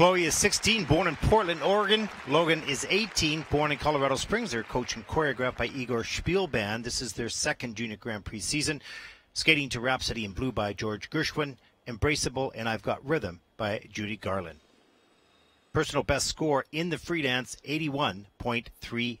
Chloe is 16, born in Portland, Oregon. Logan is 18, born in Colorado Springs. They're coached and choreographed by Igor Shpilband. This is their second Junior Grand Prix season. Skating to Rhapsody in Blue by George Gershwin. Embraceable and I've Got Rhythm by Judy Garland. Personal best score in the free dance, 81.30.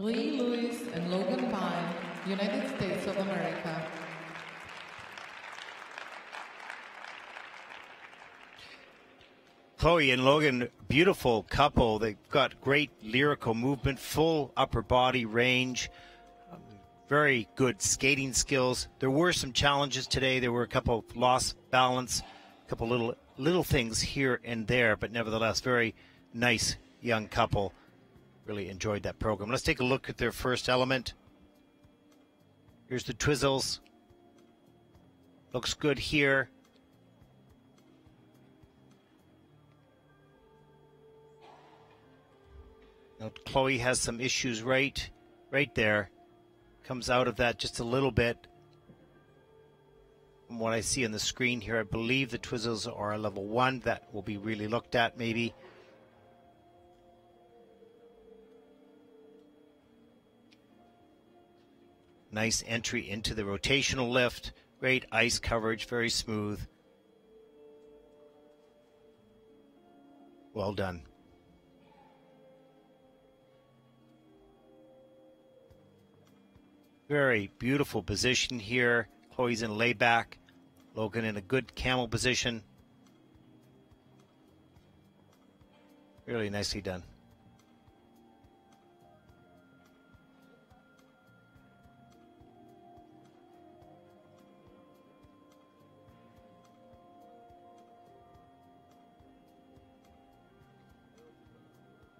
Chloe Lewis and Logan Bye, United States of America. Chloe and Logan, beautiful couple. They've got great lyrical movement, full upper body range, um, very good skating skills. There were some challenges today. There were a couple of lost balance, a couple little little things here and there, but nevertheless, very nice young couple. Really enjoyed that program. Let's take a look at their first element. Here's the Twizzles. Looks good here. Now, Chloe has some issues right right there. Comes out of that just a little bit. From what I see on the screen here, I believe the Twizzles are a level one. That will be really looked at maybe. Nice entry into the rotational lift. Great ice coverage, very smooth. Well done. Very beautiful position here. Chloe's in layback. Logan in a good camel position. Really nicely done.